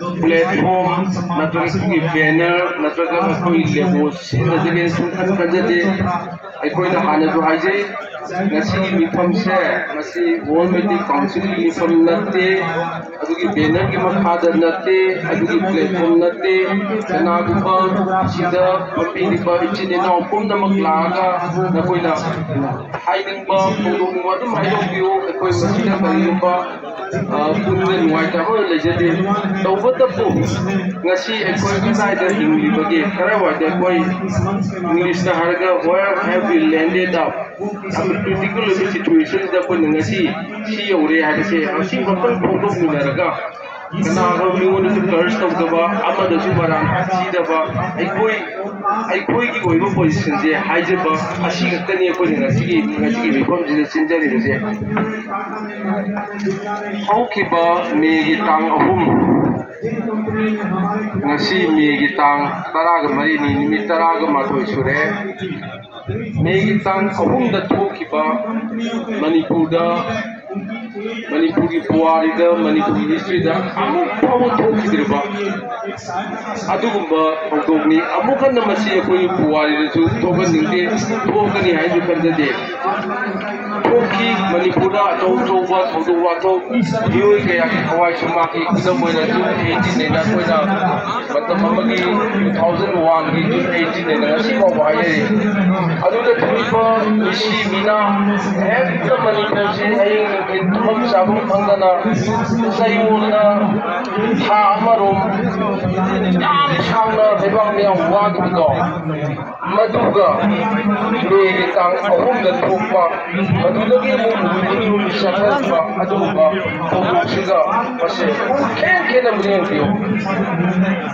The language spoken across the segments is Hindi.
प्लेटफॉर्म नत्रग की बैनर नत्रग कोई लेबो सिनजगे सुखन खजदे ꯑꯩꯈꯣꯏꯅ ꯍꯥꯟꯅꯁꯨ ꯍꯥꯏꯖꯩ ꯉꯁꯤꯒꯤ ꯃꯤꯐꯝꯁꯦ ꯉꯁꯤ ꯋꯥꯔꯜ ꯃꯦꯗꯤꯛ ꯀꯥꯎꯟꯁꯤꯜꯒꯤ ꯃꯤꯐꯝ ꯅꯠꯇꯦ ꯑꯗꯨꯒꯤ ꯕꯦꯅꯔꯒꯤ ꯃꯈꯥꯗ ꯅꯠꯇꯦ ꯑꯗꯨꯒꯤ ꯄ꯭ꯂꯦꯠꯐꯣꯝ ꯅꯠꯇꯦ ꯀꯅꯥꯒꯨꯝꯕ ꯁꯤꯗ ꯐꯝꯕꯤꯔꯤꯕ ꯏꯆꯤꯟ ꯏꯅꯥꯎ ꯄꯨꯝꯅꯃꯛ ꯂꯥꯛꯑꯒ ꯅꯈꯣꯏꯅ ꯍꯥꯏꯅꯤꯡꯕ ꯐꯣꯡꯗꯣꯛꯅꯤꯡꯕ ꯑꯗꯨꯝ ꯍꯥꯏꯗꯣꯛꯄꯤꯌꯨ ꯑꯩꯈꯣꯏ ꯃꯁꯤꯗ ꯀꯔꯤꯒꯨꯝꯕ ꯄꯨꯟꯅ ꯅꯨꯡꯉꯥꯏꯇꯕ ꯂꯩꯖꯗꯦ ꯇꯧꯕꯇꯕꯨ ꯉꯁꯤ ꯑꯩꯈꯣꯏ ꯀꯗꯥꯏꯗ ꯍꯤꯡꯂꯤꯕꯒꯦ ꯀꯔꯥꯏꯋꯥꯏꯗ ꯑꯩꯈꯣꯏ ꯏꯪꯂꯤꯁꯅ ꯍꯥꯏꯔꯒ where have we landed up ꯌꯥꯝꯅ ꯀ꯭ꯔꯤꯇꯤꯀꯦꯜ ꯑꯣꯏꯕ ꯁꯤꯆꯨꯋꯦꯁꯟꯁꯤꯗ ꯑꯩꯈꯣꯏꯅ ꯉꯁꯤ ꯁꯤ ꯌꯧꯔꯦ ꯍꯥꯏꯕꯁꯦ ꯉꯁꯤ ꯈꯛꯇꯪ ꯐꯣꯡꯗꯣꯛꯃꯤꯟꯅꯔꯒ ꯀꯅꯥꯒ ꯃꯤꯉꯣꯟꯗꯁꯨ ꯀꯔꯁ ꯇꯧꯗꯕ ꯑꯃꯗꯁꯨ ꯃꯔꯥꯡ ꯊꯤꯗꯕ ꯑꯩꯈꯣꯏ ꯑꯩꯈꯣꯏꯒꯤ ꯑꯣꯏꯕ ꯄꯣꯖꯤꯁꯟꯁꯦ ꯍꯥꯏꯖꯕ ꯑꯁꯤ ꯈꯛꯇꯅꯤ ꯑꯩꯈꯣꯏꯅ ꯉꯁꯤꯒꯤ ꯉꯁꯤꯒꯤ ꯃꯤꯐꯝꯁꯤꯗ ꯁꯤꯟꯖꯔꯤꯕꯁꯦ ꯍꯧꯈꯤꯕ ꯃꯦꯒꯤ ꯇꯥꯡ ꯑꯍꯨꯝ ꯉꯁꯤ ꯃꯦꯒꯤ ꯇꯥꯡ ꯇꯔꯥꯒ ꯃꯔꯤꯅꯤ ꯅꯨꯃꯤꯠ ꯇꯔꯥꯒ ꯃꯥꯊꯣꯏ ꯁꯨꯔꯦ ꯃꯦꯒꯤ ꯇꯥꯡ ꯑꯍꯨꯝꯗ ꯊꯣꯛꯈꯤꯕ ꯃꯅꯤꯄꯨꯔꯗ ꯃꯅꯤꯄꯨꯔꯒꯤ ꯄꯨꯋꯥꯔꯤꯗ ꯃꯅꯤꯄꯨꯔꯒꯤ ꯍꯤꯁꯇ꯭ꯔꯤꯗ ꯑꯃꯨꯛ ꯐꯥꯎꯕ ꯊꯣꯛꯈꯤꯗ꯭ꯔꯤꯕ ꯑꯗꯨꯒꯨꯝꯕ ꯊꯧꯗꯣꯛꯅꯤ ꯑꯃꯨꯛ ꯍꯟꯅ ꯃꯁꯤ ꯑꯩꯈꯣꯏꯒꯤ ꯄꯨꯋꯥꯔꯤꯗꯁꯨ ꯊꯣꯛꯍꯟꯅꯤꯡꯗꯦ ꯊꯣꯛꯀꯅꯤ ꯍꯥꯏꯅꯁꯨ ꯈꯟꯖꯗꯦ ꯊꯣꯛꯈꯤ ꯃꯅꯤꯄꯨꯔꯗ ꯑꯆꯧ ꯑꯆꯧꯕ ꯊꯧꯗꯣꯛ ꯋꯥꯊꯣꯛ ꯃꯤꯑꯣꯏ ꯀꯌꯥꯒꯤ ꯊꯋꯥꯏ ꯁꯨꯃꯥꯛꯀꯤ ꯈꯨꯗꯝ ꯑꯣꯏꯅ ꯖꯨꯟ ꯑꯩꯠꯇꯤꯟꯅ ꯑꯩꯈꯣꯏꯅ ꯃꯇꯝ ꯑꯃꯒꯤ ꯇꯨ ꯊꯥꯎꯖꯟ ꯋꯥꯟꯒꯤ ꯖꯨꯟ ꯑꯩꯠꯇꯤꯟꯅ ꯉꯁꯤ ꯐꯥꯎꯕ ꯍꯥꯏꯅꯔꯤ ꯑꯗꯨꯗ ꯊꯣꯛꯏꯕ ꯃꯤꯁꯤ ꯃꯤꯅꯥ ꯍꯦꯛꯇ ꯃꯅꯤꯄꯨꯔꯁꯤ ꯍꯌꯦꯡ ꯅꯨꯡꯊꯤꯜ ꯊꯕꯛ ꯆꯥꯐꯝ ꯈꯪꯗꯅ ꯆꯌꯣꯜꯅ ꯊꯥ ꯑꯃꯔꯣꯝ ꯌꯥꯝ ꯁꯥꯡꯅ ꯂꯩꯕꯥꯛ ꯃꯌꯥꯝ ꯋꯥꯈꯤꯕꯗꯣ ꯃꯗꯨꯒ ꯃꯦꯒꯤ ꯇꯥꯡ ꯑꯍꯨꯝꯗ ꯊꯣꯛꯄ ꯃꯗꯨꯗꯒꯤ ꯑꯃꯨꯛ ꯆꯠꯊꯔꯛꯄ ꯑꯗꯨꯒꯨꯝꯕ ꯊꯧꯗꯣꯛꯁꯤꯒ ꯃꯁꯤ ꯈꯦꯠ ꯈꯦꯠꯅꯕ ꯌꯦꯡꯕꯤꯌꯨ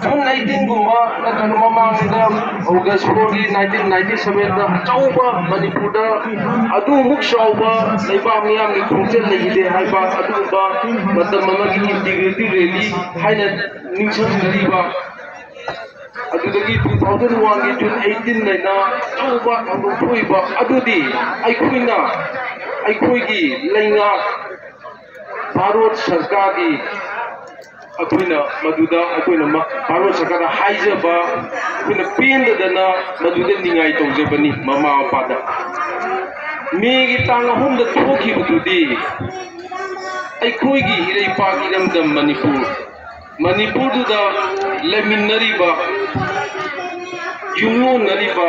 ꯖꯨꯟ ꯑꯩꯠꯇꯤꯟꯒꯨꯝꯕ ꯅꯠꯇ꯭ꯔꯒ ꯃꯃꯥꯡꯗ ꯑꯣꯒꯁ ꯐꯣꯔꯒꯤ ꯅꯥꯏꯟꯇꯤꯟ ꯅꯥꯏꯟꯇꯤ ꯁꯚꯦꯟꯗ ꯑꯆꯧꯕ ꯃꯅꯤꯄꯨꯔꯗ ꯑꯗꯨꯃꯨꯛ ꯆꯥꯎꯕ ꯂꯩꯕꯥꯛ ꯃꯤꯌꯥꯝꯒꯤ ꯈꯣꯡꯖꯦꯜ ꯂꯩꯈꯤꯗꯦ ꯍꯥꯏꯕ ꯑꯗꯨꯒꯨꯝꯕ ꯃꯇꯝ ꯑꯃꯒꯤ ꯏꯟꯇꯤꯒ꯭ꯔꯤꯇꯤ ꯔꯦꯂꯤ ꯍꯥꯏꯅ ꯅꯤꯡꯁꯤꯡꯅꯔꯤꯕ ꯑꯗꯨꯗꯒꯤ ꯇꯨ ꯊꯥꯎꯖꯟ ꯋꯥꯟꯒꯤ ꯖꯨꯟ ꯑꯩꯠꯇꯤꯟ ꯂꯩꯅ ꯑꯆꯧꯕ ꯊꯧꯗꯣꯛ ꯊꯣꯛꯏꯕ ꯑꯗꯨꯗꯤ ꯑꯩꯈꯣꯏꯅ ꯑꯩꯈꯣꯏꯒꯤ ꯂꯩꯉꯥꯛ ꯚꯥꯔꯠ ꯁꯔꯀꯥꯔꯒꯤ ꯑꯩꯈꯣꯏꯅ ꯃꯗꯨꯗ ꯑꯩꯈꯣꯏꯅ ꯚꯥꯔꯠ ꯁꯔꯀꯥꯔꯗ ꯍꯥꯏꯖꯕ ꯑꯩꯈꯣꯏꯅ ꯄꯦꯟꯗꯗꯅ ꯃꯗꯨꯗ ꯅꯤꯡꯉꯥꯏ ꯇꯧꯖꯕꯅꯤ ꯃꯃꯥ ꯃꯄꯥꯗ ꯃꯦꯒꯤ ꯇꯥꯡ ꯑꯍꯨꯝꯗ ꯊꯣꯛꯈꯤꯕꯗꯨꯗꯤ ꯑꯩꯈꯣꯏꯒꯤ ꯏꯔꯩꯄꯥꯛ ꯏꯔꯝꯗꯝ ꯃꯅꯤꯄꯨꯔ ꯃꯅꯤꯄꯨꯔꯗꯨꯗ ꯂꯩꯃꯤꯟꯅꯔꯤꯕ ꯌꯨꯝꯂꯣꯟꯅꯔꯤꯕ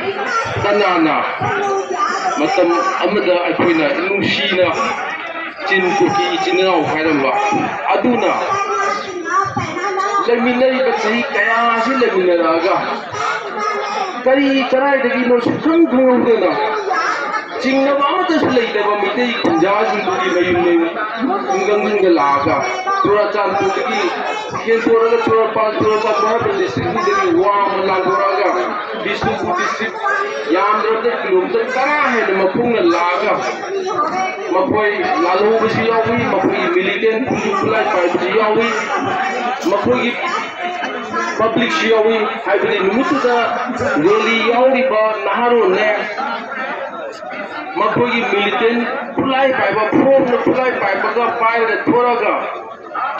ꯌꯦꯡꯅꯕ ꯑꯃꯕꯨ ꯑꯣꯏꯕ ꯇꯨꯝꯗꯕ ꯃꯔꯨ ꯃꯔꯨ ꯊꯣꯛꯅ ꯂꯣꯏꯁꯤꯜꯂꯒꯦ ꯍꯥꯏꯕ ꯑꯗꯨꯒꯨꯝꯕ ꯃꯑꯣꯡꯗꯣ ꯍꯟꯗꯛꯀꯤ ꯃꯦꯒꯤ ꯇꯥꯡ ꯑꯍꯨꯝꯁꯤꯗ ꯀꯅꯥꯅ ꯃꯇꯝ ꯑꯃꯗ ꯑꯩꯈꯣꯏꯅ ꯅꯨꯡꯁꯤꯅ ꯆꯤꯟ ꯀꯨꯀꯤ ꯏꯆꯤꯟ ꯏꯅꯥꯎ ꯍꯥꯏꯔꯝꯕ ꯑꯗꯨꯅ ꯂꯩꯃꯤꯟꯅꯔꯤꯕ ꯆꯍꯤ ꯀꯌꯥꯁꯤ ꯂꯩꯃꯤꯟꯅꯔꯛꯑꯒ ꯀꯔꯤ ꯀꯗꯥꯏꯗꯒꯤꯅꯣ ꯁꯨꯡꯈꯪ ꯈꯪꯍꯧꯗꯅ ꯆꯤꯡꯅꯕ ꯑꯃꯠꯇꯁꯨ ꯂꯩꯇꯕ ꯃꯩꯇꯩ ꯈꯨꯟꯖꯥꯁꯤꯡꯗꯨꯒꯤ ꯃꯌꯨꯝ ꯃꯌꯨꯝ ꯈꯨꯡꯒꯪꯁꯤꯡꯗ ꯂꯥꯛꯑꯒ पूरा चार की के पूरा पूरा पाँच पूरा चार पूरा डिस्ट्रिक्ट में देवी हुआ मल्ला गोरागा बिष्णुपुर डिस्ट्रिक्ट याम रोते किलोमीटर करा है न मफुंग लागा मफोई लालू बसी यावी मफोई मिलिटेंट पुलाई पाइप जी यावी मफोई पब्लिक सी यावी हाइब्रिड नुमुतुदा रोली यावी बा नहारो ने मफोई मिलिटेंट पुलाई पाइप फोर पुलाई पाइप का पाइप थोड़ा का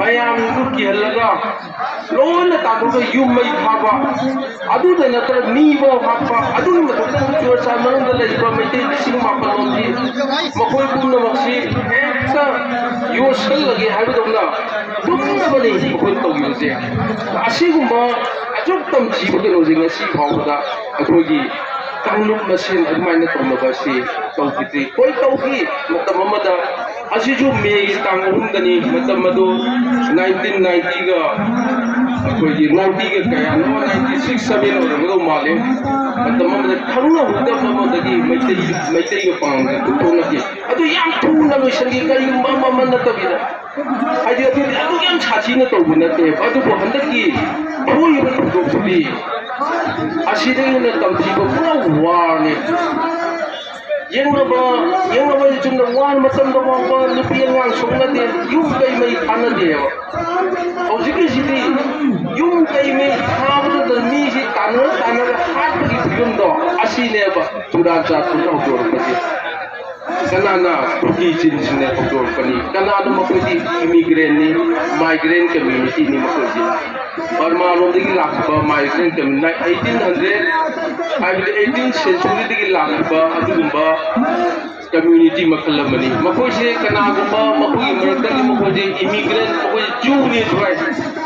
ꯃꯌꯥꯝꯗꯨ ꯀꯤꯍꯜꯂꯒ ꯂꯣꯏꯅ ꯇꯥꯟꯊꯣꯛꯑꯒ ꯌꯨꯝ ꯃꯩ ꯊꯥꯕ ꯑꯗꯨꯗ ꯅꯠꯇ꯭ꯔꯒ ꯃꯤꯐꯥꯎ ꯍꯥꯠꯄ ꯑꯗꯨꯒꯤ ꯆꯨꯔꯆꯥꯟ ꯃꯅꯨꯡꯗ ꯂꯩꯔꯤꯕ ꯃꯩꯇꯩ ꯂꯤꯁꯤꯡ ꯃꯥꯄꯜꯂꯣꯝꯗꯤ ꯃꯈꯣꯏ ꯄꯨꯝꯅꯃꯛꯁꯤ ꯍꯦꯛꯇ ꯌꯣꯠꯁꯜꯂꯒꯦ ꯍꯥꯏꯕꯗꯧꯅ ꯄꯨꯝꯅꯃꯛꯅꯤ ꯃꯈꯣꯏꯅ ꯇꯧꯈꯤꯕꯁꯦ ꯑꯁꯤꯒꯨꯝꯕ ꯑꯁꯨꯛ ꯇꯝꯊꯤꯕ ꯀꯩꯅꯣꯁꯦ ꯉꯁꯤ ꯐꯥꯎꯕꯗ ꯑꯩꯈꯣꯏꯒꯤ ꯀꯥꯡꯂꯨꯞ ꯃꯁꯦꯟ ꯑꯗꯨꯃꯥꯏꯅ ꯇꯧꯅꯕ ꯑꯁꯤ ꯇꯧꯈꯤꯗ꯭ꯔꯤ ꯍꯣꯏ ꯇꯧꯈꯤ ꯃꯇꯝ ꯑꯃꯗ ꯑꯁꯤꯁꯨ ꯃꯦꯒꯤ ꯇꯥꯡ ꯑꯍꯨꯝꯗꯅꯤ ꯃꯇꯝ ꯑꯗꯨ ꯅꯥꯏꯟꯇꯤꯟ ꯅꯥꯏꯟꯇꯤꯒ ꯑꯩꯈꯣꯏꯒꯤ ꯅꯥꯏꯟꯇꯤꯒ ꯀꯌꯥꯅꯣ ꯅꯥꯏꯟꯇꯤ ꯁꯤꯛꯁ ꯁꯚꯦꯟ ꯑꯣꯏꯔꯝꯒꯗꯧ ꯃꯥꯜꯂꯦ ꯃꯇꯝ ꯑꯃꯗ ꯈꯪꯅꯍꯧꯗꯕ ꯑꯃꯗꯒꯤ ꯃꯩꯇꯩ ꯃꯩꯇꯩꯒ ꯄꯥꯡꯒ ꯊꯣꯛꯅꯈꯤ ꯑꯗꯨ ꯌꯥꯝ ꯊꯨꯅ ꯂꯣꯏꯁꯤꯟꯈꯤ ꯀꯔꯤꯒꯨꯝꯕ ꯑꯃ ꯑꯃ ꯅꯠꯇꯕꯤꯗ ꯍꯥꯏꯗꯤ ꯑꯩꯈꯣꯏꯗꯤ ꯑꯗꯨꯛ ꯌꯥꯝ ꯁꯥꯊꯤꯅ ꯇꯧꯕ ꯅꯠꯇꯦꯕ ꯑꯗꯨꯕꯨ ꯍꯟꯗꯛꯀꯤ ꯊꯣꯛꯏꯕ ꯊꯧꯗꯣꯛꯁꯤꯗꯤ ꯑꯁꯤꯗꯒꯤ ꯍꯦꯟꯅ ꯇꯝꯊꯤꯕ ꯄꯨꯔꯥ ꯋꯥꯔꯅꯤ yenga yang yenga itu chunda wan matan da ba ba yang sunga de yum kai mai khana de ba hoji ki jidi yum kai mai khama da mi ji kana do asin ya tura ja tu. Ta ho ganana provisions ne control kani ganana makwiti immigrant ni migrant community ni makwiti Burma rom digi lakba migrant community 1800 I believe 18th century digi lakba adugumba community makalamani makwisi kanagumba makwiti maraktani makwiti immigrant makwiti Jew ni right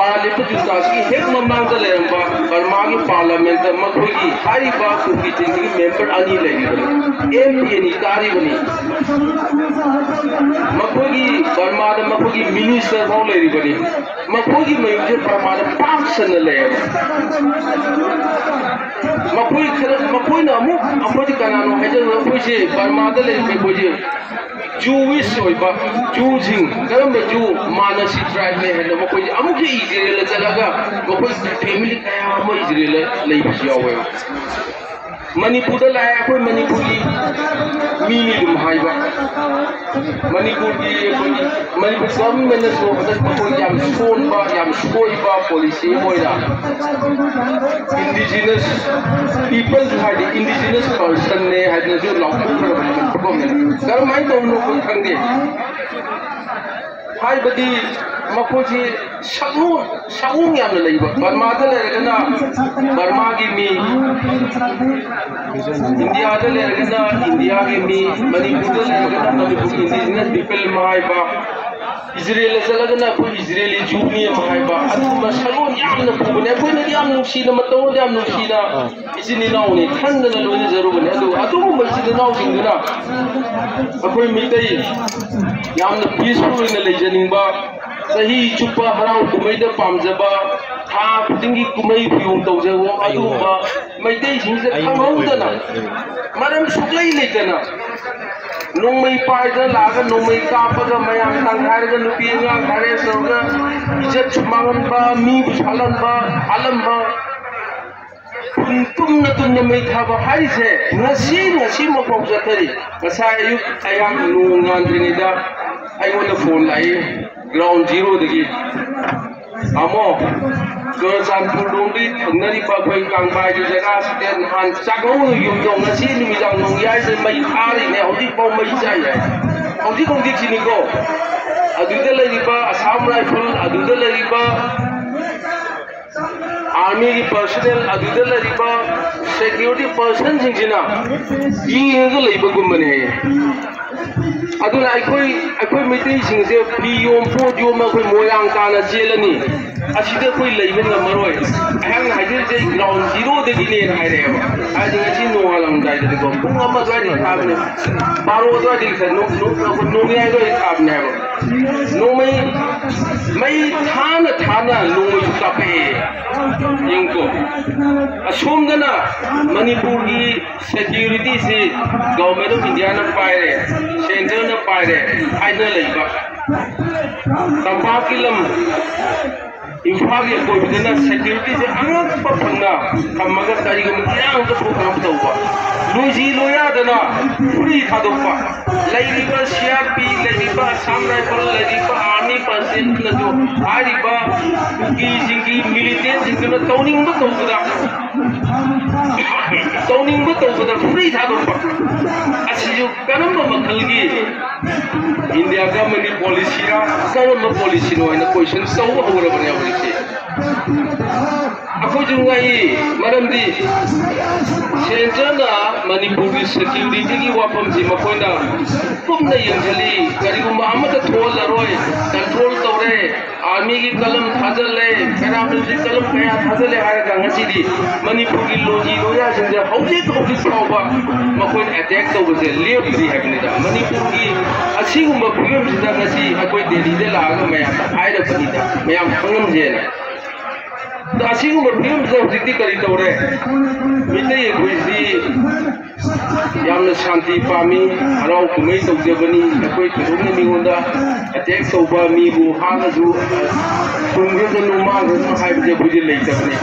पालिपदुकागी हेक ममांग लेरंबा बर्मागी पार्लियामेंट मखोगी हाइबा कुकी की मेंबर अनी लेगी एम पी एनी तारी बनी मखोगी बर्मा द मखोगी मिनिस्टर भाव लेरी बनी। मखोगी मयुजे बर्मा द पाक सन ले। मखोई खर मखोई ना मु अपोज कनानो हेजे मखोई से बर्मा द ले मखोई ꯖꯨꯋꯤꯁ ꯑꯣꯏꯕ ꯖꯨꯁꯤꯡ ꯀꯔꯝꯕ ꯖꯨ ꯃꯥꯅꯁꯤ ꯇ꯭ꯔꯥꯏꯕꯅꯦ ꯍꯥꯏꯅ ꯃꯈꯣꯏꯁꯦ ꯑꯃꯨꯛꯁꯨ ꯏꯖꯔꯦꯜꯗ ꯆꯠꯂꯒ ꯃꯈꯣꯏ ꯐꯦꯃꯤꯂꯤ ꯀꯌꯥ ꯑꯃ ꯏꯖꯔꯦꯜꯗ ꯂꯩꯕꯁꯨ ꯌꯥꯎꯋꯦꯕ ꯃꯅꯤꯄꯨꯔꯗ ꯂꯥꯛꯑꯦ ꯑꯩꯈꯣꯏ ꯃꯅꯤꯄꯨꯔꯒꯤ ꯃꯤꯅꯤ ꯑꯗꯨꯝ ꯍꯥꯏꯕ ꯃꯅꯤꯄꯨꯔꯒꯤ ꯑꯩꯈꯣꯏꯒꯤ ꯃꯅꯤꯄꯨꯔ ꯒꯚꯔꯟꯃꯦꯟꯅꯁꯨ ꯍꯟꯗꯛ ꯃꯈꯣꯏ ꯌꯥꯝ ꯁꯣꯟꯕ ꯌꯥꯝ ꯁꯣꯏꯕ ꯄꯣꯂꯤꯁꯤ ꯑꯃ ꯑꯣꯏꯅ ꯏꯟꯗꯤꯖꯤꯅꯁ ꯄꯤꯄꯜ ꯍꯥꯏꯗꯤ ꯏꯟꯗꯤꯖꯤꯅꯁ ꯄꯔꯁꯟꯅꯦ ꯍꯥꯏꯗꯅꯁꯨ ꯂꯥꯎꯊꯣꯛꯈ꯭ꯔꯕꯅꯤ ꯒꯚꯔꯟꯃꯦꯟ ꯀꯔꯝꯍꯥꯏꯅ ꯇꯧꯕꯅꯣ ꯑꯩꯈꯣꯏ ꯈꯪꯗꯦ ꯍꯥꯏꯕꯗꯤ ꯃꯈꯣꯏꯁꯤ ꯁꯛꯅꯨꯡ ꯁꯛꯅꯨꯡ ꯌꯥꯝꯅ ꯂꯩꯕ ꯕꯔꯃꯥꯗ ꯂꯩꯔꯒꯅ ꯕꯔꯃꯥꯒꯤ ꯃꯤ ꯏꯟꯗꯤꯌꯥꯗ ꯂꯩꯔꯒꯅ ꯏꯟꯗꯤꯌꯥꯒꯤ ꯃꯤ ꯃꯅꯤꯄꯨꯔꯗ ꯂꯩꯔꯒꯅ ꯃꯅꯤꯄꯨꯔꯒꯤ ꯏꯟꯗꯤꯖꯤꯅꯁ ꯄꯤꯄꯜ ꯑꯃ ꯍꯥꯏꯕ ꯏꯖꯔꯦꯜꯗ ꯆꯠꯂꯒꯅ ꯑꯩꯈꯣꯏ ꯏꯖꯔꯦꯂꯤ ꯖꯨꯅꯤ ꯑꯃ ꯍꯥꯏꯕ ꯑꯗꯨꯒꯨꯝꯕ ꯁꯛꯂꯣꯟ ꯌꯥꯝꯅ ꯄꯨꯕꯅꯦ ꯑꯩꯈꯣꯏꯅꯗꯤ ꯌꯥꯝ ꯅꯨꯡꯁꯤꯅ ꯃꯇꯧꯗ ꯌꯥꯝ ꯅꯨꯡꯁꯤꯅ ꯏꯆꯤꯟ ꯏꯅꯥꯎꯅꯤ ꯈꯟꯗꯅ ꯂꯣꯏꯅꯖꯔꯨꯕꯅꯦ ꯑꯗꯨ ꯑꯗꯨꯒꯨꯝꯕ ꯏꯆꯤꯟ ꯏꯅꯥꯎꯁꯤꯡꯗꯨꯅ ꯑꯩꯈꯣꯏ ꯃꯤꯇꯩ ꯌꯥꯝꯅ ꯄꯤꯁꯐꯨꯜ ꯑꯣꯏꯅ ꯂꯩꯖꯅꯤꯡꯕ ꯆꯍꯤ ꯆꯨꯞꯄ ꯍꯔꯥꯎ ꯀꯨꯝꯍꯩꯗ ꯄꯥꯝꯖꯕ ꯊꯥ ꯈꯨꯗꯤꯡꯒꯤ ꯀꯨꯝꯍꯩ ꯐꯤꯌꯣꯡ ꯇꯧꯖꯕ ꯑꯗꯨꯒꯨꯝꯕ ꯃꯩꯇꯩꯁꯤꯡꯁꯦ ꯈꯪꯍꯧꯗꯅ ꯃꯔꯝ ꯁꯨꯛꯂꯩ ꯂꯩꯇꯅ नोंमई पाइगा लागा नोंमई कापगा मयाम तंखारगा नुपीगा घरे सोगा। इजे छुमागन बा, मी बुछालन बा, आलम बा। तुम न तुम न मई खाबा हाई से, नसी नसी म पोग जतरी कसा युक अयाम नोंगान दिनेदा आई वोन फ़ोन लाई ग्राउंड ज़ीरो दगी अमो ꯆꯨꯔꯆꯥꯟꯄꯨꯔꯂꯣꯝꯗꯒꯤ ꯊꯪꯅꯔꯤꯕ ꯑꯩꯈꯣꯏ ꯀꯥꯡꯕꯥꯏꯒꯤ ꯖꯒꯥꯁꯤꯗ ꯅꯍꯥꯟ ꯆꯥꯛꯀꯧꯅ ꯌꯨꯝꯗꯣ ꯉꯁꯤ ꯅꯨꯃꯤꯗꯥꯡ ꯅꯣꯡꯌꯥꯏꯁꯦ ꯃꯩ ꯊꯥꯔꯤꯅꯦ ꯍꯧꯖꯤꯛꯐꯥꯎ ꯃꯩ ꯆꯥꯏ ꯍꯥꯏ ꯍꯧꯖꯤꯛ ꯍꯧꯖꯤꯛꯁꯤꯅꯤꯀꯣ ꯑꯗꯨꯗ ꯂꯩꯔꯤꯕ ꯑꯁꯥꯝ ꯔꯥꯏꯐꯜ ꯑꯗꯨꯗ ꯂꯩꯔꯤꯕ आर्मी पर्सनल अदुदा लरिबा सिक्योरिटी पर्सन सिंजिना यिंगगा लेबगुमने है अदुना अखोई ꯑꯗꯨꯅ ꯑꯩꯈꯣꯏ ꯑꯩꯈꯣꯏ ꯃꯩꯇꯩꯁꯤꯡꯁꯦ ꯐꯤ ꯌꯣꯝ ꯄꯣꯠ ꯌꯣꯝ ꯑꯩꯈꯣই ꯃꯣꯏꯔꯥꯡ ꯇꯥꯅ ꯆꯦꯜꯂꯅꯤ ꯑꯁꯤꯗ ꯑꯩꯈꯣꯏ ꯂꯩꯕ ꯉꯝꯃꯔꯣই ꯑꯩꯍꯥꯛꯅ ꯍꯥꯏꯖꯔꯤꯁꯦ ꯒ꯭ꯔꯥꯎꯟ ꯖꯤꯔꯣꯗꯒꯤꯅꯦꯅ ꯍꯥꯏꯔꯛꯑꯦꯕ ꯍꯥꯏꯗꯤ ꯉꯁꯤ ꯅꯣꯡꯉꯥꯜꯂꯝꯗꯥꯏꯗꯗꯤꯀꯣ ꯄꯨꯡ ꯑꯃ ꯑꯗꯨꯋꯥꯏꯗ ꯊꯥꯕꯅꯦ ꯕꯥꯔꯣ ꯑꯗꯨꯋꯥꯏꯗꯒꯤ ꯅꯣꯡꯌꯥꯏ ꯑꯗꯨꯋꯥꯏꯗ ꯊꯥꯕꯅꯦꯕ ꯅꯣꯡꯃꯩ ꯃꯩ ꯊꯥꯅ ꯊꯥꯅ ꯅꯣꯡꯃꯩꯁꯨ ꯀꯥꯞꯄꯛꯑꯦ ꯌꯦꯡꯀꯣ ꯑꯁꯣꯝꯗꯅ ꯃꯅꯤꯄꯨꯔꯒꯤ ꯁꯦꯀ꯭ꯌꯨꯔꯤꯇꯤꯁꯤ ꯒꯣꯔꯃꯦꯟ ꯑꯣꯐ ꯏꯟꯗꯤꯌꯥꯅ ꯄꯥꯏꯔꯦ ꯁꯦꯟꯇꯔꯅ ꯄꯥꯏꯔꯦ ꯍꯥꯏꯅ ꯂꯩꯕ ꯇꯝꯄꯥꯛꯀꯤ ꯂꯝ ꯏꯝꯐꯥꯜꯒꯤ ꯑꯀꯣꯏꯕꯗꯅ ꯁꯦꯀ꯭ꯌꯨꯔꯤꯇꯤꯁꯦ ꯑꯉꯛꯄ ꯐꯪꯅ ꯊꯝꯃꯒ ꯀꯔꯤꯒꯨꯝꯕ ꯏꯔꯥꯡꯗ ꯄ꯭ꯔꯣꯒ꯭ꯔꯥꯝ ꯇꯧꯕ ꯂꯣꯏꯁꯤ ꯂꯣꯏꯌꯥꯗꯅ ꯐ꯭ꯔꯤ ꯊꯥꯗꯣꯛꯄ ꯂꯩꯔꯤꯕ ꯁꯤ ꯑꯥꯔ ꯄꯤ ꯂꯩꯔꯤꯕ ꯑꯁꯥꯝ ꯔꯥꯏꯐꯜ ꯂꯩꯔꯤꯕ ꯑꯥꯔꯃꯤ ꯄꯔꯁꯟꯅꯁꯨ ꯍꯥꯏꯔꯤꯕ ꯀꯨꯀꯤꯁꯤꯡꯒꯤ ꯃꯤꯂꯤꯇꯦꯟꯁꯤꯡꯗꯨꯅ ꯇꯧꯅꯤꯡꯕ ꯇꯧꯕꯗ ꯇꯧꯅꯤꯡꯕ ꯇꯧꯕꯗ ꯐ꯭ꯔꯤ ꯊꯥꯗꯣꯛꯄ ꯑꯁꯤꯁꯨ ꯀꯔꯝꯕ ꯃꯈꯜꯒꯤ ꯏꯟꯗꯤꯌꯥꯒ ꯃꯅꯤ ꯄꯣꯂꯤꯁꯤꯔ ꯀꯔꯝꯕ ꯄꯣꯂꯤꯁꯤꯅꯣ ꯍꯥꯏꯅ ꯀꯣꯏꯁꯟ ꯇꯧꯕ ꯍꯧꯔꯕꯅꯦ ꯍꯧꯖꯤꯛꯁꯦ ꯑꯩꯈꯣꯏꯁꯨ ꯉꯛꯏ ꯃꯔꯝꯗꯤ ꯁꯦꯟꯇꯔꯅ ꯃꯅꯤꯄꯨꯔꯒꯤ ꯁꯦꯀ꯭ꯌꯨꯔꯤꯇꯤꯒꯤ ꯋꯥꯐꯝꯁꯤ ꯃꯈꯣꯏꯅ ꯀꯨꯞꯅ ꯌꯦꯡꯁꯤꯜꯂꯤ ꯀꯔꯤꯒꯨꯝꯕ ꯑꯃꯠꯇ ꯊꯣꯛꯍꯜꯂꯔꯣꯏ ꯀꯟꯇ꯭ꯔꯣꯜ ꯇꯧꯔꯦ आर्मी की कलम फाजल ले पैरामिल की कलम कया फाजल है गंगा सिटी मणिपुर की लोजी रोया जंदे हौजे तो ऑफ़िस का होबा मकोई अटैक तो बजे ले भी है ने जा मणिपुर की अच्छी उम प्रोग्राम जिदा नसी कोई देरी दे लाग, मैं आता आइ रे बनी जा मैं हम खंगम जे असीगुम्बा फ़िल्म से हजिक्ति करी तौरे मितई अखोइसी यामना शांति पामी हराव कुमई तौजबनी अखोइ थोदोंना मिगोंदा अटैक तौबा मीबु हागजु तुंगजनु मागजु हाइबजे बुजि लेतबने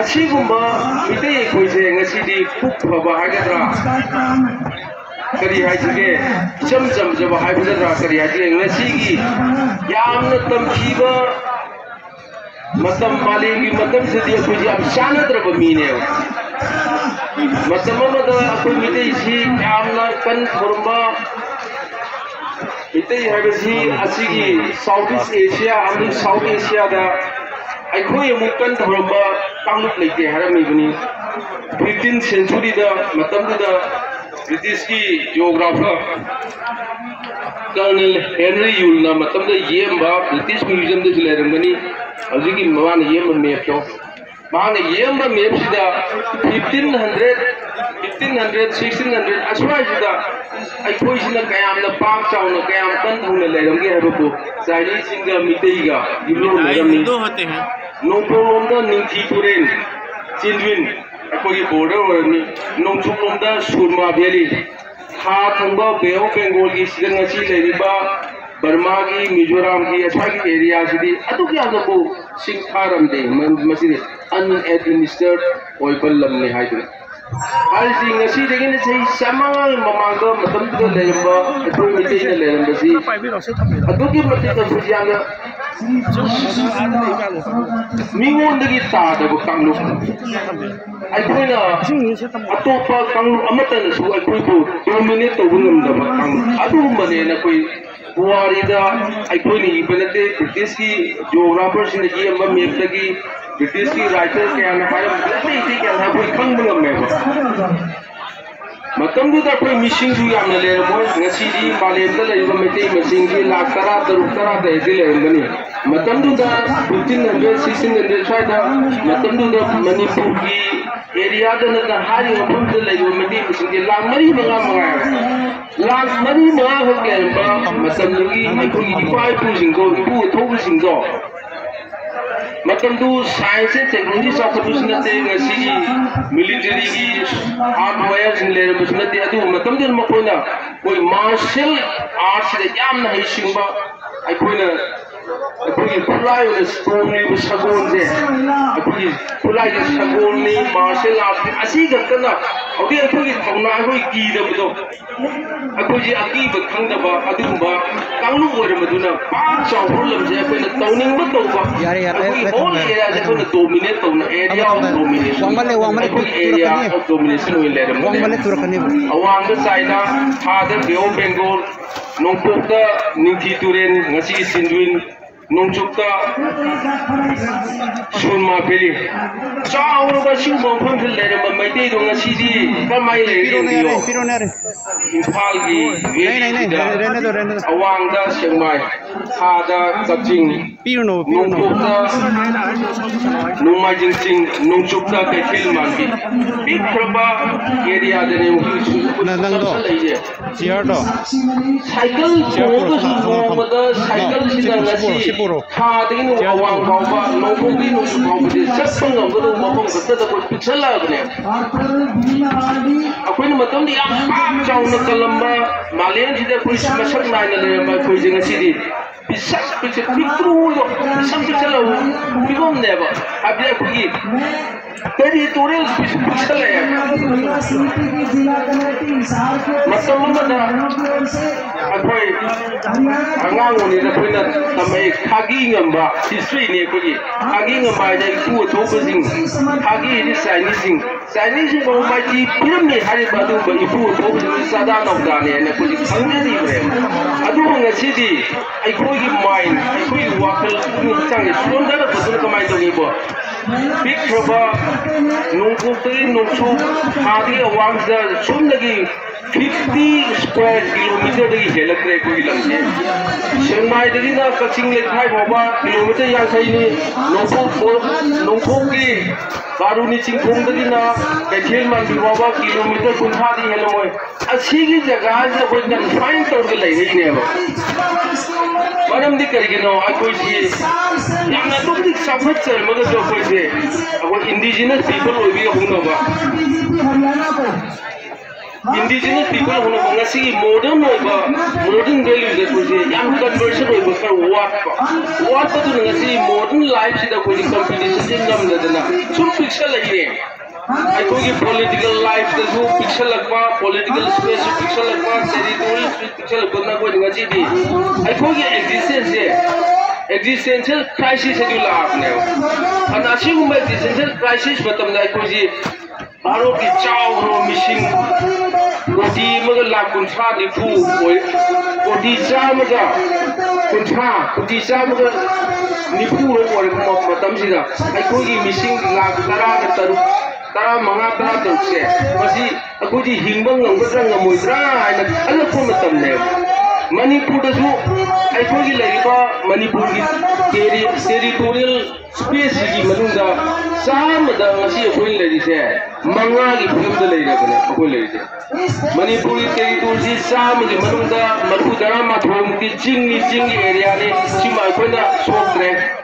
असीगुम्बा मितई अखोइसे ngasidi puk phaba hagedra kari haijige cham cham jaba haibudra kari haijige ngasigi tamkhiba मतलब मालेगी मतलब से दिया कुछ अब शानत रब मीने मतलब मतलब अकुल मिते इसी यामना कन फुरमा मिते है बसी असीगी साउथ ईस्ट एशिया अमृत साउथ एशिया दा अखोई अमुक कन फुरमा कांगुप लेते हरमीबनी 15 सेंचुरी दा मतलब दा ब्रिटिश की जियोग्राफर कर्नल हेनरी यूल ना मतलब येम ब्रिटिश म्यूज़ियम दे लेरंगनी हजी मवान येम मेप्यो मान येम मेपसीदा fifteen hundred fifteen hundred sixteen hundred असवाईसीदा अखोईसीना कयामना पाक चावना कयाम कन थूना लेरमगे हबको चाइनीज़ सिंगा मितेगा युलो लेरमनी दो होते हैं नोपोलोमदा निंथी तुरेन चिंदविन अखोई बॉर्डर ओरनी नोंगचुलोमदा सुरमा वैली था थंगबा बेओ बेंगोल बर्मा की मिजोराम की असागी एरिया सिदी अदुक यादबु सिंग थारमदे मसिदे अनएडमिनिस्टर्ड ओइबल लमने हाइदे हाइसि ngasi degi ne sei samangal mamanga matam da leramba athoi mitei ne leramba si aduki mati ka bujanga ꯃꯤꯉꯣꯟꯗꯒꯤ ꯇꯥꯗꯕ ꯀꯥꯡꯂꯨꯞ ꯑꯩꯈꯣꯏꯅ ꯑꯇꯣꯞꯄ ꯀꯥꯡꯂꯨꯞ ꯑꯃꯠꯇꯅꯁꯨ ꯑꯩꯈꯣꯏꯕꯨ ꯗꯣꯃꯤꯅꯦꯠ ꯇꯧꯕ ꯉꯝꯗꯕ ꯀꯥꯡꯂꯨꯞ ꯑꯗꯨꯒꯨꯝꯕꯅꯦꯅ ꯑꯩꯈꯣꯏ ꯄꯨꯋꯥꯔꯤꯗ ꯑꯩꯈꯣꯏꯅ ꯏꯕ ꯅꯠꯇꯦ ꯕ꯭ꯔꯤꯇꯤꯁꯀꯤ ꯖꯤꯑꯣꯒ꯭ꯔꯥꯐꯔꯁꯤꯡꯗꯒꯤ ꯑꯃ ꯃꯦꯞꯇꯒꯤ ꯕ꯭ꯔꯤꯇꯤꯁꯀꯤ ꯔꯥꯏꯇꯔ ꯀꯌꯥꯅ ꯍꯥꯏꯔꯝꯕ ꯂꯩꯇꯦ ꯂꯩꯇꯦ ꯀꯌꯥꯅ ꯑꯩꯈꯣꯏ ꯈꯪꯕ ꯉꯝꯃꯦꯕ मतमदुदा कोई मिशिंग भी आमने ले रहे हैं नसी जी माले में ले रहे हैं मिशिंग की, लाख तरह तरुक तरह दे दे ले रहे हैं मतमदुदा बुद्धिन नंबर सीसिंग नंबर शायद मतमदुदा मणिपुर की एरियादनका हारी मफमद लैबो मदीनसिंगे लाख मरी मङा मङा लाख मरी मङा होकेरबा मतमदुगी अखोइगी इपा इपुसिंगो इपु थोबसिंगो मतमदु साइंस टेक्नोलॉजी चाखबुसि नते ngasiगी मिलिटरीगी हार्डवेयरसिंग लेरबुसि नते अदु मतमदन मखोइना कोइ मार्शल आर्ट्स रे यामना हैसिंबा अखोइना ꯑꯩꯈꯣꯏꯒꯤ ꯈꯨꯠꯂꯥꯏ ꯑꯣꯏꯅ ꯇꯣꯡꯂꯤꯕ ꯁꯒꯣꯜꯁꯦ ꯑꯩꯈꯣꯏꯒꯤ ꯈꯨꯠꯂꯥꯏꯁꯦ ꯁꯒꯣꯜꯅꯤ ꯃꯥꯔꯁꯤꯌꯦꯜ ꯑꯥꯔꯠꯅꯤ ꯑꯁꯤ ꯈꯛꯇꯅ ꯍꯧꯖꯤꯛ ꯑꯩꯈꯣꯏꯒꯤ ꯊꯧꯅꯥ ꯑꯩꯈꯣꯏ ꯀꯤꯗꯕꯗꯣ ꯑꯩꯈꯣꯏꯁꯦ ꯑꯀꯤꯕ ꯈꯪꯗꯕ ꯑꯗꯨꯒꯨꯝꯕ ꯀꯥꯡꯂꯨꯞ ꯑꯣꯏꯔꯝꯕꯗꯨꯅ ꯄꯥꯛ ꯆꯥꯎꯕ ꯂꯝꯁꯦ ꯑꯩꯈꯣꯏꯅ ꯇꯧꯅꯤꯡꯕ ꯇꯧꯕ ꯑꯩꯈꯣꯏꯒꯤ ꯍꯣꯜ ꯑꯦꯔꯤꯌꯥꯁꯦ ꯑꯩꯈꯣꯏꯅ ꯗꯣꯃꯤꯅꯦꯠ ꯇꯧꯅ ꯑꯦꯔꯤꯌꯥ ꯑꯣꯐ ꯗꯣꯃꯤꯅꯦꯁꯟ ꯑꯩꯈꯣꯏꯒꯤ ꯑꯦꯔꯤꯌా ꯑꯣꯐ ꯗꯣꯃꯤꯅꯦꯁꯟ ꯑꯣꯏꯅ ꯂꯩꯔꯝꯕꯅꯦ ꯑꯋꯥꯡꯗ ꯆꯥꯏꯅꯥ ꯊꯥꯗ ꯕꯦ ꯑꯣꯐ ꯕꯦꯡꯒꯣꯜ ꯅꯣꯡꯄꯣꯛꯇ ꯅꯤꯡꯊꯤ ꯇꯨꯔꯦꯟ ꯉꯁꯤꯒꯤ ꯁꯤꯟꯗꯨꯏꯟ nonchokta sunma pili chaung ba sing bong phang thil le ma mai dei dong asi di ba mai le piro ne re piro ne re imphal gi nei nei nei re ne do re ne awang da chiang mai ha da kapjing piro no piro no nongma jing sing nongchokta kai thil man gi big proba area de ne u na nang do chiar do cycle chiar do ꯅꯣꯡꯃꯗ ꯁꯥꯏꯀꯜꯁꯤꯅ ꯉꯁꯤ ꯊꯥꯗꯒꯤꯅ ꯑꯋꯥꯡ ꯐꯥꯎꯕ ꯅꯣꯡꯄꯣꯛꯇꯒꯤ ꯅꯣꯡꯆꯨꯞ ꯐꯥꯎꯕꯁꯦ ꯆꯠꯄ ꯉꯝꯒꯗꯕ ꯃꯐꯝ ꯈꯛꯇꯗ ꯑꯩꯈꯣꯏ ꯄꯤꯛꯁꯜꯂꯛꯑꯕꯅꯦ ꯑꯩꯈꯣꯏꯅ ꯃꯇꯝꯗ ꯌꯥꯝ ꯄꯥꯛ ꯆꯥꯎꯅ ꯀꯜꯂꯝꯕ ꯃꯥꯂꯦꯝꯁꯤꯗ ꯑꯩꯈꯣꯏ ꯃꯁꯛ ꯅꯥꯏꯅ ꯂꯩꯔꯝꯕ ꯑꯩꯈꯣꯏꯁꯦ ꯉꯁꯤꯗꯤ ꯄꯤꯁꯛ ꯄꯤꯛꯁꯛ ꯄꯤꯛꯇ꯭ꯔꯨꯗꯣ ꯄꯤꯁꯛ ꯄꯤꯛꯁꯜꯂꯕ ꯐꯤꯕꯝꯅꯦꯕ ꯍꯥꯏꯕꯗꯤ ꯑꯩꯈꯣꯏꯒꯤ तेरी तूने पिछले मतलब मतलब अखोई अंगांग होने ना कोई ना तमे खागी ngamba history ne ko ye khagi ngamba ja ku to ko jing khagi ni sai ni jing sai ni jing ko ma ji film ne hari ba du ba ku to ko jing sa da nok da ne ne ko ji khang ne ni bre adu nga chi di ai ko gi mind ai ko gi wakal ku chang ni sun da ko sun ka mai do ni bo ꯄꯤꯛꯈ꯭ꯔꯕ ꯅꯣꯡꯄꯣꯛꯇꯒꯤ ꯅꯣꯡꯆꯨꯞ ꯊꯥꯗꯒꯤ ꯑꯋꯥꯡꯁꯤꯗ ꯁꯣꯝꯗꯒꯤ ꯐꯤꯐꯇꯤ ꯁ꯭ꯀ꯭ꯋꯥꯔ ꯀꯤꯂꯣꯃꯤꯇꯔꯗꯒꯤ ꯍꯦꯜꯂꯛꯇ꯭ꯔꯦ ꯑꯩꯈꯣꯏꯒꯤ ꯂꯝꯁꯦ ꯁꯦꯡꯃꯥꯏꯗꯒꯤꯅ ꯀꯛꯆꯤꯡ ꯂꯩꯈꯥꯏ ꯐꯥꯎꯕ ꯀꯤꯂꯣꯃꯤꯇꯔ ꯌꯥꯡꯈꯩꯅꯤ ꯅꯣꯡꯄꯣꯛ ꯅꯣꯡꯄꯣꯛꯀꯤ ꯕꯥꯔꯨꯅꯤ ꯆꯤꯡꯈꯣꯡꯗꯒꯤꯅ ꯀꯩꯊꯦꯜ ꯃꯥꯟꯕꯤ ꯐꯥꯎꯕ ꯀꯤꯂꯣꯃꯤꯇꯔ ꯀꯨꯟꯊ꯭ꯔꯥꯗꯤ ꯍꯦꯜꯂꯝꯃꯣꯏ ꯑꯁꯤꯒꯤ ꯖꯒꯥꯁꯤꯗ ꯑꯩꯈꯣꯏ ꯀꯟꯐꯥꯏꯟ ꯇꯧꯔꯒ ꯂꯩꯔꯛꯏꯅꯦꯕ ꯃꯔꯝꯗꯤ ꯀꯔꯤꯒꯤꯅꯣ ꯑꯩꯈꯣꯏꯁꯤ ꯌꯥꯝꯅ ꯑꯗꯨꯛꯀꯤ ꯆꯥꯎꯈꯠꯆꯔꯝꯃꯒꯁꯨ ꯑꯩꯈꯣꯏꯁꯦ ꯑꯩꯈꯣꯏ ꯏꯟꯗꯤꯖꯤꯅꯁ ꯄꯤꯄꯜ ꯑꯣꯏꯕꯒꯤ ꯍꯧꯅꯕ indigenous people hono banga si modern oiba modern values da kuje yam conversion oiba kar wat pa wat pa tu nga si modern life si da kuje competition jin ngam da na sum picture lai ne life da su picture lagwa political space picture lagwa territorial picture lagwa na ko nga si di ai ko ye existence ye existential crisis है जो लाभ ने अनाशी उम्र existential crisis बतम ना कोई जी बारो की चाव रो मिशिंग कोटी मग लाख कुंठा निफू कोटी चा मग कुंठा कोटी चा मग निफू रो और मतम सिदा अखोगी मिसिंग लाख tara manga tara tukse masi aku di himbang yang berang ngamui berang anak anak pun matam nem Manipur da su aku di lagi pa Manipur di teri teritorial space di manungga sama da masi aku di lagi se manga di film da lagi kan aku di lagi Manipur di teritorial di sama di manungga Manipur dara ma thong di jing ni jing area ni cima aku na sok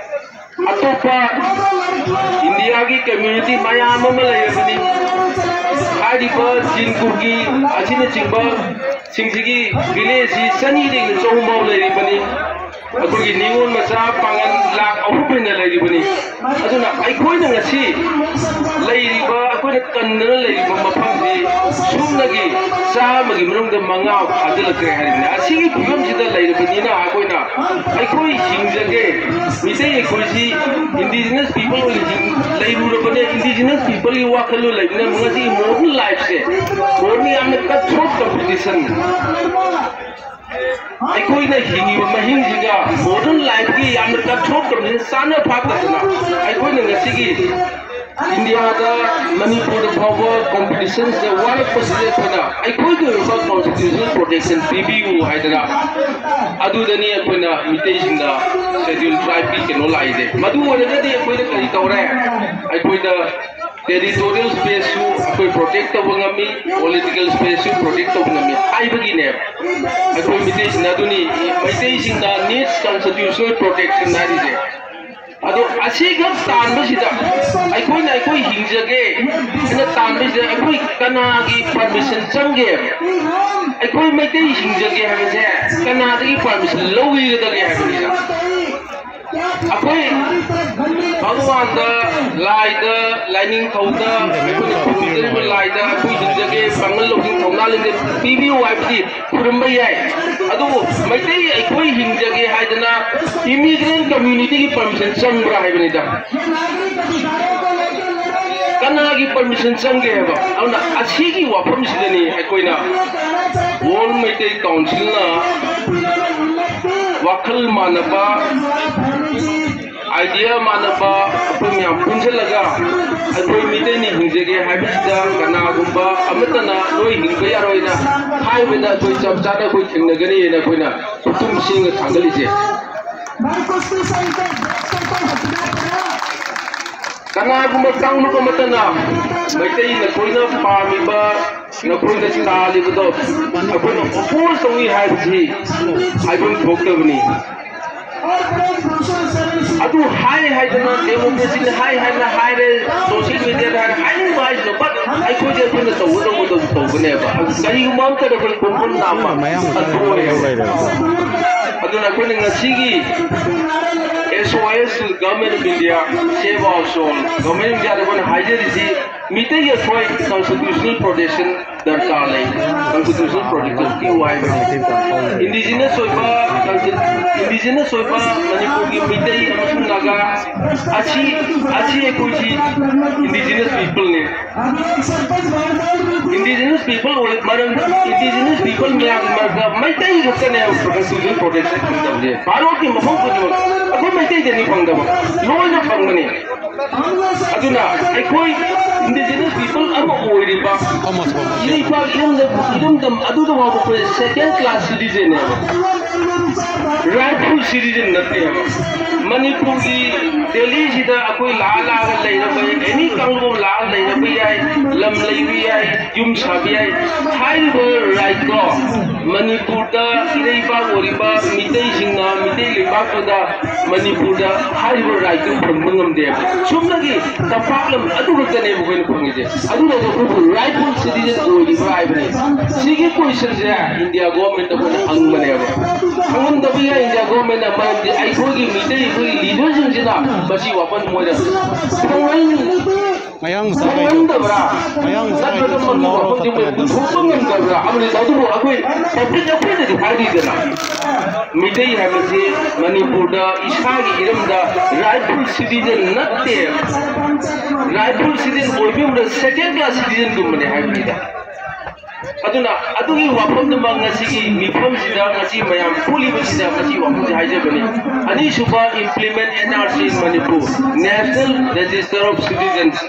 अच्छा, अच्छा। इंडिया की कम्युनिटी मैं मैं चिंकुकी अच्छी चिंब सिंह की विलेज सनी चौमा लेरी ꯑꯩꯈꯣꯏꯒꯤ ꯅꯤꯉꯣꯜ ꯃꯆꯥ ꯄꯥꯡꯒꯜ ꯂꯥꯛ ꯑꯍꯨꯝ ꯍꯦꯟꯅ ꯂꯩꯔꯤꯕꯅꯤ ꯑꯗꯨꯅ ꯑꯩꯈꯣꯏꯅ ꯉꯁꯤ ꯂꯩꯔꯤꯕ ꯑꯩꯈꯣꯏꯅ ꯀꯟꯗꯅ ꯂꯩꯔꯤꯕ ꯃꯐꯝꯁꯤ ꯁꯨꯝꯅꯒꯤ ꯆꯥꯝꯃꯒꯤ ꯃꯅꯨꯡꯗ ꯃꯉꯥ ꯐꯥꯖꯤꯜꯂꯛꯇ꯭ꯔꯦ ꯍꯥꯏꯔꯤꯕꯅꯤ ꯑꯁꯤꯒꯤ ꯐꯤꯕꯝꯁꯤꯗ ꯂꯩꯔꯕꯅꯤꯅ ꯑꯩꯈꯣꯏꯅ ꯑꯩꯈꯣꯏ ꯍꯤꯡꯖꯒꯦ ꯃꯤꯇꯩ ꯑꯩꯈꯣꯏꯁꯤ ꯏꯟꯗꯤꯖꯤꯅꯁ ꯄꯤꯄꯜ ꯑꯣꯏꯅ ꯂꯩꯔꯨꯔꯕꯅꯦ ꯏꯟꯗꯤꯖꯤꯅꯁ ꯄꯤꯄꯜꯒꯤ ꯋꯥꯈꯜꯂꯣꯟ ꯂꯩꯕꯅ ꯉꯁꯤ ꯃꯣꯗꯔꯟ ꯂꯥꯏꯐꯁꯦ ꯃꯣꯗꯔꯟ ꯌꯥꯝꯅ ꯀꯠꯊ꯭ꯔꯣꯠ ꯀꯝꯄꯤꯇꯤꯁꯟ ꯑꯩꯈꯣꯏꯅ ꯍꯤꯡꯉꯤꯕ ꯃꯍꯤꯡꯁꯤꯒ ꯃꯣꯗꯔꯟ ꯂꯥꯏꯐꯀꯤ ꯌꯥꯝꯅ ꯀꯠꯊꯣꯛꯇꯕꯅꯤꯅ ꯆꯥꯅ ꯐꯥꯠꯇꯗꯅ ꯑꯩꯈꯣꯏꯅ ꯉꯁꯤꯒꯤ ꯏꯟꯗꯤꯌꯥꯗ ꯃꯅꯤꯄꯨꯔꯗ ꯐꯥꯎꯕ ꯀꯣꯝꯄꯤꯇꯤꯁꯟꯁꯤꯗ ꯋꯥꯔꯛꯄꯁꯤꯗ ꯑꯩꯈꯣꯏꯅ ꯑꯩꯈꯣꯏꯒꯤ ꯑꯣꯏꯕ ꯀꯣꯟꯁꯇꯤꯇ꯭ꯌꯨꯁꯅꯦꯜ ꯄ꯭ꯔꯣꯇꯦꯛꯁꯟ ꯄꯤꯕꯤꯌꯨ ꯍꯥꯏꯗꯅ ꯑꯗꯨꯗꯅꯤ ꯑꯩꯈꯣꯏꯅ ꯃꯤꯇꯩꯁꯤꯡꯗ ꯁꯦꯗ꯭ꯌꯨꯜ ꯇ꯭ꯔꯥꯏꯕꯀꯤ ꯀꯩꯅꯣ ꯂꯥꯛꯏꯁꯦ ꯃꯗꯨ ꯑꯣꯏꯔꯒꯗꯤ ꯑꯩꯈꯣꯏꯅ ꯀꯔꯤ ꯇꯧꯔꯦ ꯑꯩꯈꯣꯏꯗ टेरिटोरियल स्पेस सु अखोई प्रोटेक्ट तब गमी पॉलिटिकल स्पेस सु प्रोटेक्ट तब गमी आई बगी मिते मिते प्रोटेक्शन नारी जे अदो ना हिंजगे कना की परमिशन चंगे अखोई मिते हिंजगे हमें जे कना की ही लोगी हमें अखोई भगवान लाइ लाइनिंग थौदरीब लाइ अखोई पागल लौजिंग थौना है। खुरब है मई है इमीग्रेंट कम्युनिटी की परमिशन चंब्रा है ꯀꯅꯥꯒꯤ ꯄꯔꯃꯤꯁꯟ ꯆꯪꯒꯦꯕ ꯑꯗꯨꯅ ꯑꯁꯤꯒꯤ ꯋꯥꯐꯝꯁꯤꯗꯅꯤ ꯑꯩꯈꯣꯏꯅ वाखल मानबा, आइडिया मानबा अखोई मैं पुंजलगा अखोई मिटेनी हिंजेगे हैबिसदा कनागुंबा अमतना, नोई हिंबे यारोइना हाइबेना अखोई चपचाना कोई थिंगनगने येना कोइना कुतुम सिंह थांगलिजे मार्कोस ने साइते कनागुंबा कांगनुको मतना। मैतेई न कोइना पामिबा नखोइना तालिबदो अखोइना अपोज तौनी हाइबसी हाइबम थोक्तबनी अदु हाय हाय जना डेमोक्रेसी ने हाय हाय ना हाय रे सोशल मीडिया रे हाय हाय नो बट आई को जे कोने तो वो तो तो बने बा कहीं गुमाम का कोई कोन नाम अदु है अदु ना कोने ngasiगी SOS government of India save our soul government of India da koने हाइजर इसी meeting your constitutional protection नहीं constitutional protection की है होइबा indigenous होइबा मणिपुर की अमसुंग नागा अच्छी अच्छी एक indigenous people ने people और मरम indigenous people में आग मरदा मीते ही रुकते ने constitutional protection की जो अब मीते ही नहीं फंगदा लोन फंगने अदुना कोई indigenous people ama oiriba ini pa irum da irum da adu da wa ko second class citizen है rightful citizen नते है मणिपुर की दिल्ली सिदा अकोई ला ला गा लेना पे एनी कांगो ला लेना पे आय लम लेबी आय युम साबी आय हाइबो राइट को मणिपुर दा इरेबा ओरिबा मितै सिंना मितै लेबा को दा मणिपुर दा हाइबो राइट को फंगम दे सुमनगी मणिपुर हाइबो राज्य फंबे सूमगी तपालम अदुगतने मुखन फंगे राइटफुल सिटीजन होने क्वेश्चन से इंडिया गवर्नमेंट को हंगने हंगब इंडिया गवर्नमेंट मरम लीडर वापन मोदी ꯃꯌꯥꯡ ꯃꯌꯥꯡ ꯃꯤꯇꯩ ꯍꯥꯏꯕꯁꯤ ꯃꯅꯤꯄꯨꯔꯗ ꯏꯁꯥꯒꯤ ꯏꯔꯝꯗ ꯔꯥꯏꯠꯐꯨꯜ ꯁꯤꯇꯤꯖꯟ ꯅꯠꯇꯦ ꯔꯥꯏꯠꯐꯨꯜ ꯁꯤꯇꯤꯖꯟ ꯑꯣꯏꯕꯤꯕꯗ ꯁꯦꯀꯦꯟ ꯀ꯭ꯂꯥꯁ ꯁꯤꯇꯤꯖꯟꯒꯨꯝꯕꯅꯦ ꯍꯥꯏꯕꯅꯤꯗ puli sida ngasi वाफम से implement Manipur national register of citizens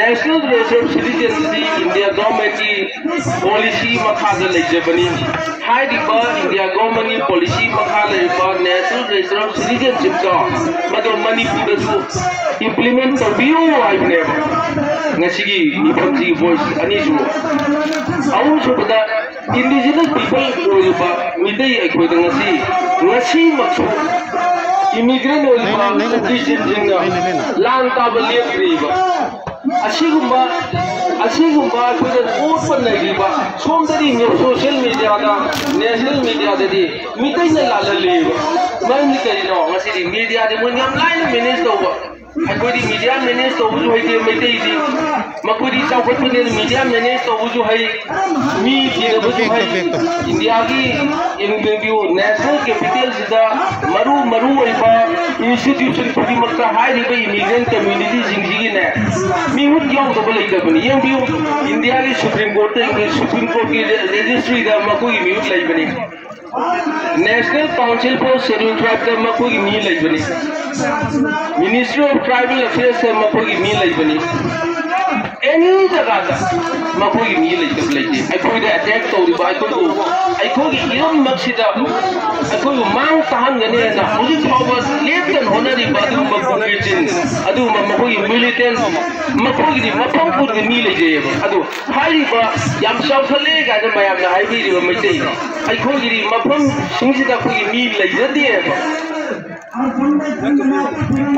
national register of citizens the India government की पॉलिसी मखा द लेजे बनी हाइदिबा इंडिया गवर्नमेंट की पॉलिसी मखा नेशनल रजिस्टर ऑफ़ सिटीजनशिप का मदो मणिपुर इंप्लीमेंट करबियो हाइबनेबा ngasi मिफम जी वॉइस अनि सु ahum subada indigenous people oiba midai akhoi da ngasi ngasi maksu immigrant oiba indigenous jinga da di midai na la la leba man ni kai no ngasi media de mon yam अखोदी मीडिया मैनेज तौबुजु है मैतई दी मखोदी चाउखटने मीडिया मैनेज तौबुजु है मी थीरबुजु है इंडिया की इंबियो नेशनल कैपिटल सिदा मरु मरु ओइबा इंस्टीट्यूशन खुदिमक्ता हाइरिबा इमिग्रेंट कम्युनिटी जिंगजिगी ने मी हुत याउ दबल लेदबनी यंबियो इंडिया की सुप्रीम कोर्ट सुप्रीम कोर्ट की रजिस्ट्री दा म्यूट लेबनी national council for schedule tribe का मखोगी मी लेबनी मिनिस्ट्री ऑफ़ ट्राइबल अफेयर्स से मखोगी मी लेबनी एनी जगह दा अखोई दा अटैक तौरिबा अखोई को अखोगी इरम मक्सिदा अखोई मांग तहन गने ना हुजि फावबा लेप्टन होनरिबा अदु मखोगी जिन अदु मखोगी मिलिटेंट मखोगी दी मफम पुर मी हाइरिबा याम सौखले गाना मयाम ना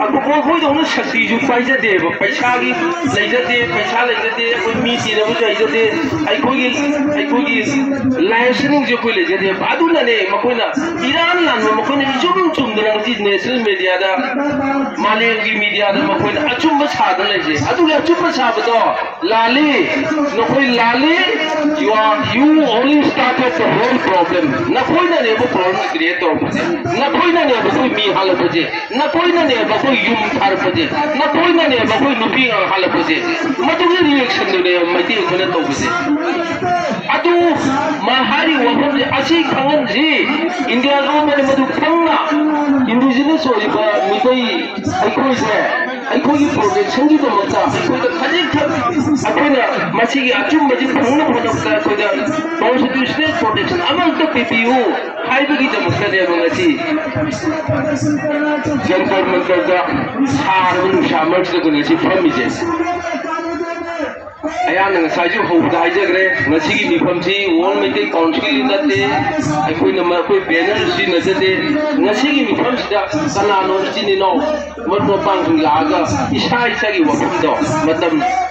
ꯑꯩꯈꯣꯏꯗ ꯁꯛꯇꯤꯁꯨ ꯄꯥꯏꯖꯗꯦꯕ ꯄꯩꯁꯥꯒꯤ ꯂꯩꯖꯗꯦ ꯄꯩꯁꯥ ꯂꯩꯖꯗꯦ ꯑꯩꯈꯣꯏ ꯃꯤ ꯆꯤꯅꯕꯁꯨ ꯂꯩꯖꯗꯦ ꯑꯩꯈꯣꯏꯒꯤ ꯑꯩꯈꯣꯏꯒꯤ ꯂꯥꯏꯐ ꯑꯩꯈꯣꯏ ꯂꯩꯖꯗꯦꯕ ꯑꯗꯨꯅꯅꯦ ꯃꯈꯣꯏꯅ ꯏꯔꯥꯟ ꯂꯥꯟꯕ ꯃꯈꯣꯏꯅ ꯏꯆꯨꯝ ꯆꯨꯝꯗꯅ ꯅꯦꯁꯅꯦꯜ ꯃꯦꯗꯤꯌꯥꯗ ꯃꯥꯂꯦꯝꯒꯤ ꯃꯦꯗꯤꯌꯥꯗ ꯃꯈꯣꯏꯅ ꯑꯆꯨꯝꯕ ꯁꯥꯗꯅ ꯂꯩꯖꯩ ꯑꯗꯨꯒꯤ ꯑꯆꯨꯝꯕ ꯁꯥꯕꯗꯣ ꯂꯥꯜꯂꯤ ꯅꯈꯣꯏ ꯂꯥꯜꯂꯤ you are you only started the whole problem na koi na ne bu problem creator bane na koi na ne bu koi mi hal buje na koi na ne bu koi yum thar buje na koi na ne bu koi nupi ngal hal buje ma tu reaction ne ma ti ko ne to buje atu ma hari wa bu asi khangan ji india ro mane madu khanga indigenous oi ba mi koi koi se 거기 보게 챙기도 못다 그러니까 가진 아코냐 마치기 아침 마치 방문 보니까 그냥 너무 주시네 프로텍션 아마 또 비비우 하이브기 좀 못하네 뭔가지 전설 문서가 사람은 샤멀스 그네지 프로미제스 हाईजग्रे मीफमसी वर्ल्ड मेटे काउंसिल नाते बेनर सिनजदे मीफमसीद कनानो इचिन इनौ मत मपांग लाग इसा इसा की वफमदो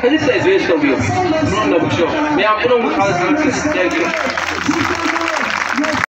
hadisle izvješta bio. Mnogo što. Ja mnogo hvala za sve